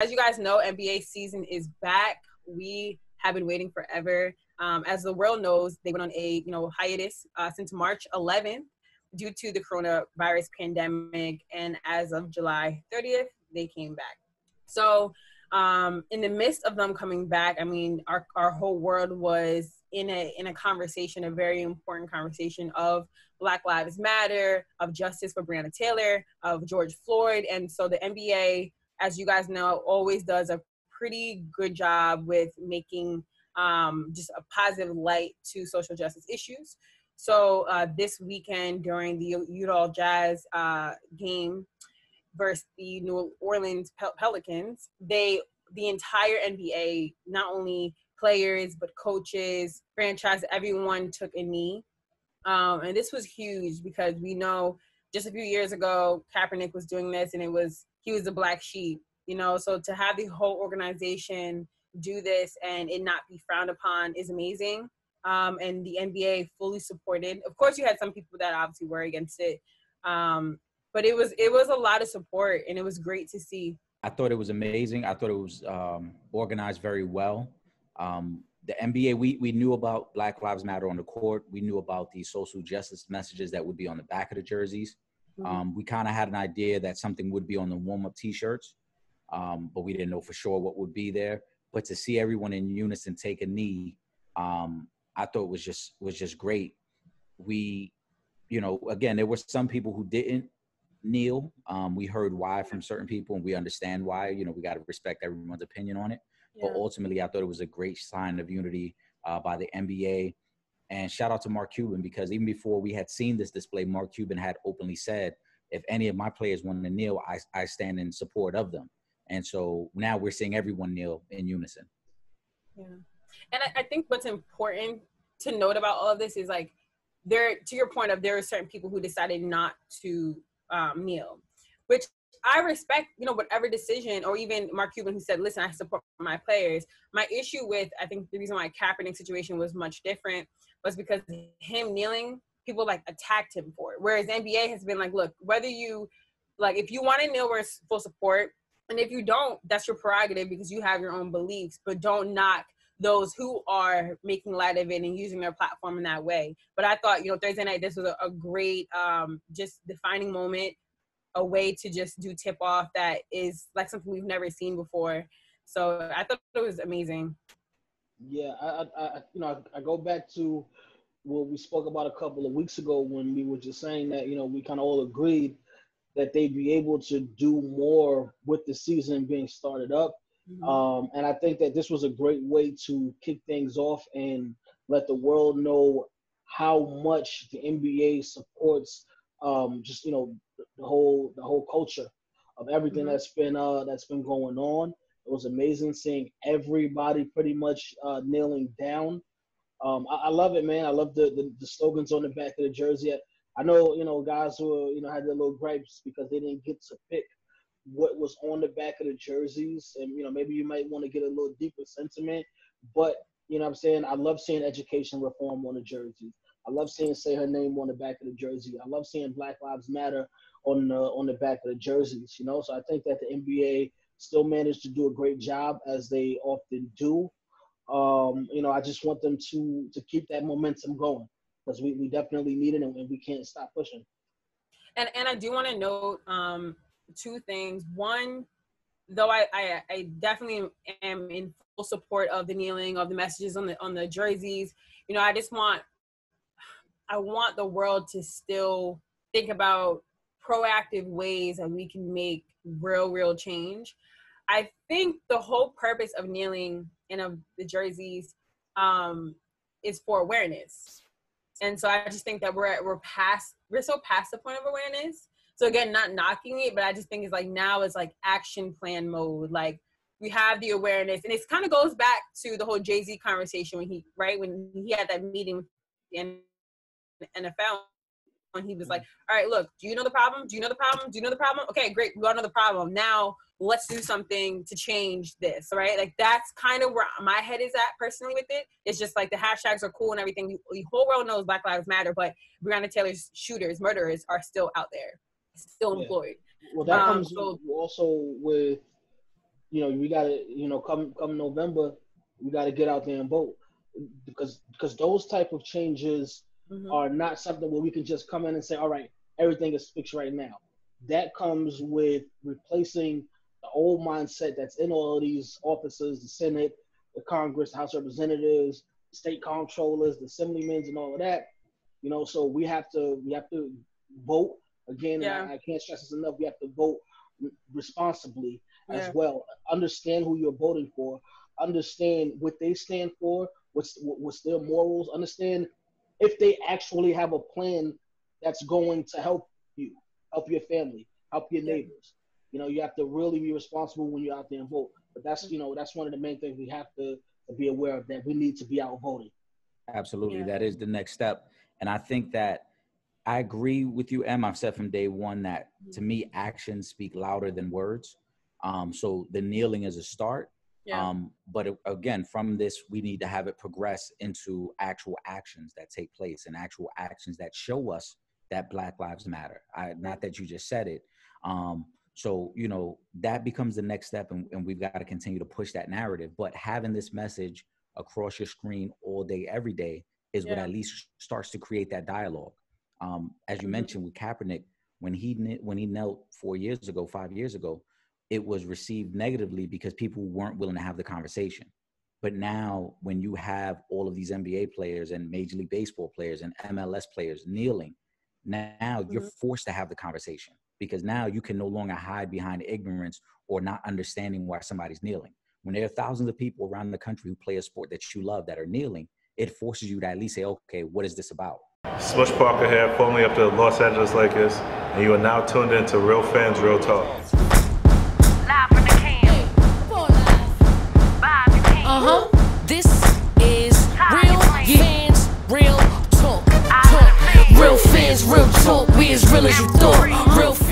as you guys know, NBA season is back. We have been waiting forever. Um, as the world knows, they went on a you know hiatus uh, since March 11th due to the coronavirus pandemic, and as of July 30th, they came back. So, um, in the midst of them coming back, I mean, our our whole world was in a in a conversation, a very important conversation of Black Lives Matter, of justice for Breonna Taylor, of George Floyd, and so the NBA, as you guys know, always does a pretty good job with making um, just a positive light to social justice issues. So uh, this weekend during the Utah Jazz uh, game versus the New Orleans Pel- Pelicans, they the entire NBA, not only players but coaches, franchise, everyone took a knee, um, and this was huge because we know just a few years ago Kaepernick was doing this, and it was he was the black sheep, you know. So to have the whole organization do this and it not be frowned upon is amazing. Um, and the NBA fully supported. Of course, you had some people that obviously were against it, um, but it was it was a lot of support, and it was great to see. I thought it was amazing. I thought it was um, organized very well. Um, the NBA, we, we knew about Black Lives Matter on the court. We knew about the social justice messages that would be on the back of the jerseys. Mm-hmm. Um, we kind of had an idea that something would be on the warm up t shirts, um, but we didn't know for sure what would be there. But to see everyone in unison take a knee, um, I thought was just was just great. We, you know, again, there were some people who didn't kneel. Um, we heard why from certain people, and we understand why. You know, we got to respect everyone's opinion on it. Yeah. But ultimately, I thought it was a great sign of unity uh, by the NBA. And shout out to Mark Cuban because even before we had seen this display, Mark Cuban had openly said, if any of my players want to kneel, I, I stand in support of them. And so now we're seeing everyone kneel in unison. Yeah. And I, I think what's important to note about all of this is like there to your point of there are certain people who decided not to um, kneel, which I respect, you know, whatever decision, or even Mark Cuban who said, "Listen, I support my players." My issue with, I think, the reason why Kaepernick situation was much different was because him kneeling, people like attacked him for it. Whereas NBA has been like, "Look, whether you like, if you want to kneel, we're full support, and if you don't, that's your prerogative because you have your own beliefs. But don't knock those who are making light of it and using their platform in that way. But I thought, you know, Thursday night, this was a, a great, um, just defining moment, a way to just do tip off that is like something we've never seen before. So I thought it was amazing. Yeah, I, I, you know, I, I go back to what we spoke about a couple of weeks ago when we were just saying that, you know, we kind of all agreed that they'd be able to do more with the season being started up Mm-hmm. Um, and I think that this was a great way to kick things off and let the world know how much the NBA supports um, just you know the whole the whole culture of everything mm-hmm. that's been uh, that's been going on. It was amazing seeing everybody pretty much uh, kneeling down. Um, I, I, love it, man. I love the, the, the slogans on the back of the jersey. I know you know guys who you know had their little gripes because they didn't get to pick what was on the back of the jerseys, and you know maybe you might want to get a little deeper sentiment. But you know what I'm saying I love seeing education reform on the jerseys. I love seeing say her name on the back of the jersey. I love seeing Black Lives Matter on the on the back of the jerseys. You know, so I think that the NBA still managed to do a great job as they often do. Um, you know, I just want them to to keep that momentum going because we, we definitely need it and we can't stop pushing. And and I do want to note um, two things. One, though I, I, I definitely am in full support of the kneeling of the messages on the on the jerseys. You know, I just want I want the world to still think about proactive ways that we can make real, real change. I think the whole purpose of kneeling and of the jerseys um, is for awareness. And so I just think that we're at, we're past we're so past the point of awareness so again, not knocking it, but I just think it's like now it's like action plan mode. Like we have the awareness, and it kind of goes back to the whole Jay Z conversation when he right when he had that meeting in the NFL when he was like, "All right, look, do you know the problem? Do you know the problem? Do you know the problem? Okay, great, we all know the problem. Now let's do something to change this, right? Like that's kind of where my head is at personally with it. It's just like the hashtags are cool and everything. The whole world knows Black Lives Matter, but Breonna Taylor's shooters, murderers are still out there still employed. Well, that um, comes so, also with you know, we gotta, you know, come come November, we gotta get out there and vote because because those type of changes mm-hmm. are not something where we can just come in and say, all right, everything is fixed right now. That comes with replacing the old mindset that's in all of these offices, the Senate, the Congress, the House of Representatives, state controllers, the assemblymen, and all of that. You know, so we have to we have to vote again. Yeah. I, I, can't stress this enough. We have to vote responsibly yeah. as well. Understand who you're voting for. Understand what they stand for. What's what's their morals. Understand if they actually have a plan that's going to help you, help your family, help your neighbors. You know, you have to really be responsible when you're out there and vote. But that's you know that's one of the main things we have to, to be aware of that we need to be out voting. Absolutely, yeah. that is the next step, and I think that I agree with you, Em. I've said from day one that mm-hmm. to me actions speak louder than words. Um, so the kneeling is a start. Yeah. Um, but again, from this, we need to have it progress into actual actions that take place and actual actions that show us that Black Lives Matter. I, not that you just said it. Um, so, you know, that becomes the next step, and, and we've got to continue to push that narrative. But having this message across your screen all day, every day is yeah. what at least starts to create that dialogue. Um, as you mm-hmm. mentioned with Kaepernick, when he when he knelt four years ago, five years ago, it was received negatively because people weren't willing to have the conversation. But now, when you have all of these NBA players and Major League Baseball players and MLS players kneeling, now mm-hmm. you're forced to have the conversation because now you can no longer hide behind ignorance or not understanding why somebody's kneeling. When there are thousands of people around the country who play a sport that you love that are kneeling, it forces you to at least say, okay, what is this about? Smush Parker here, formerly of the Los Angeles Lakers, and you are now tuned in to Real Fans, Real Talk. Uh-huh. This is real fans, real talk. talk. Real fans, real talk. We as real as you thought.